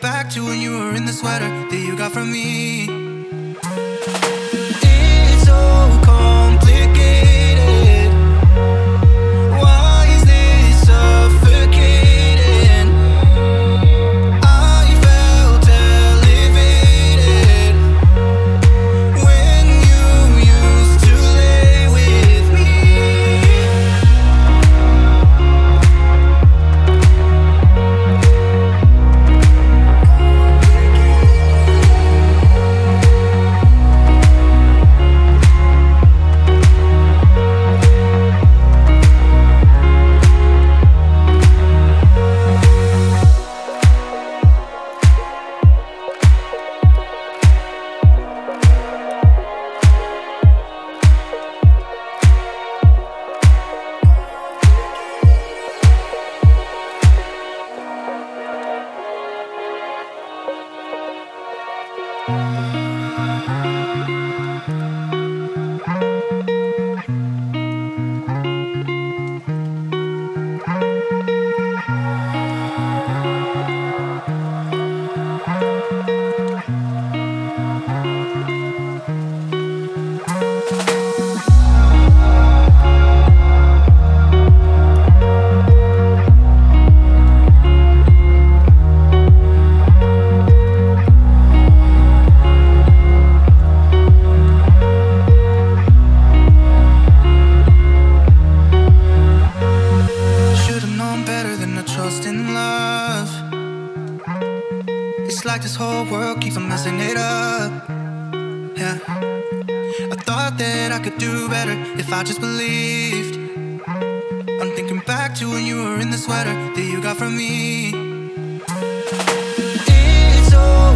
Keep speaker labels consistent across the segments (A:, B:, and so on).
A: back to when you were in the sweater that you got from me. Like this whole world keeps on messing it up. Yeah. I thought that I could do better if I just believed. I'm thinking back to when you were in the sweater that you got from me. It's so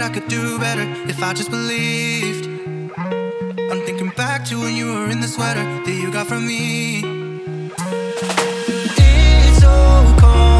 A: that I could do better if I just believed. I'm thinking back to when you were in the sweater that you got from me. It's so complicated.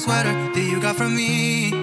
A: Sweater that you got from me.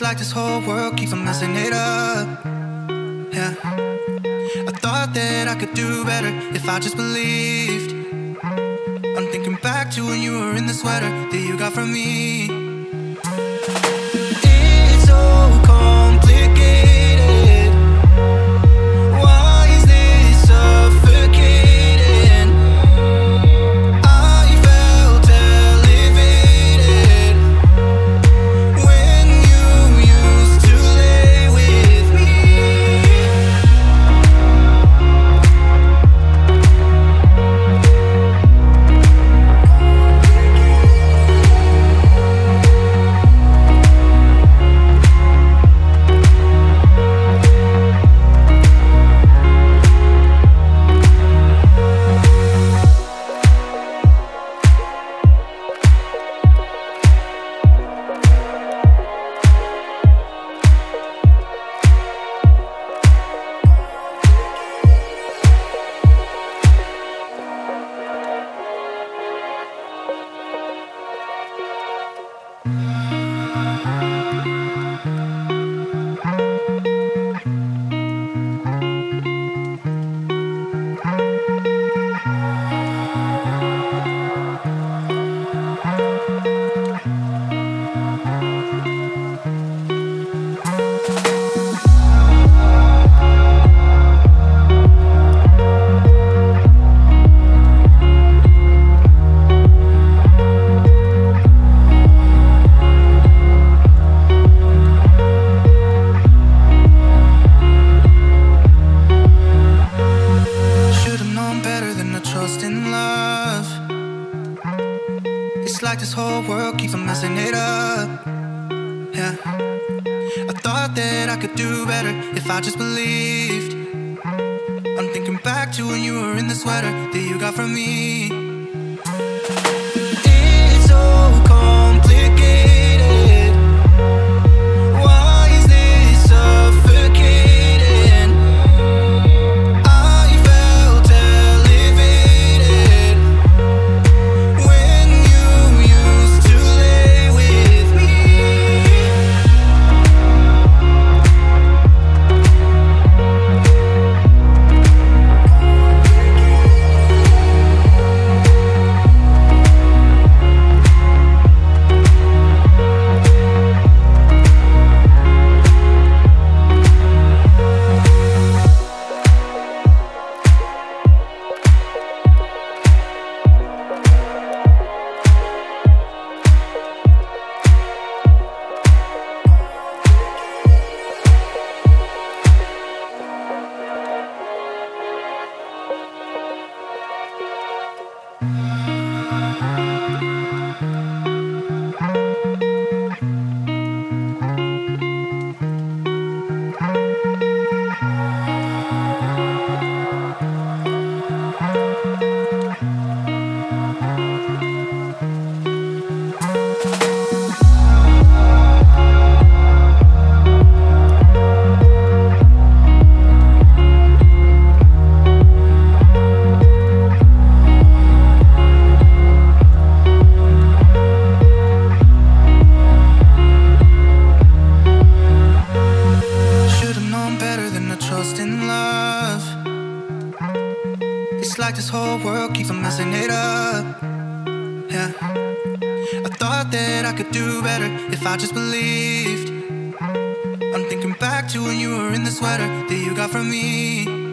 A: Like this whole world keeps on messing it up. Yeah. I thought that I could do better if I just believed. I'm thinking back to when you were in the sweater that you got from me. I could do better if I just believed. I'm thinking back to when you were in the sweater that you got from me. Could do better if I just believed. I'm thinking back to when you were in the sweater that you got from me.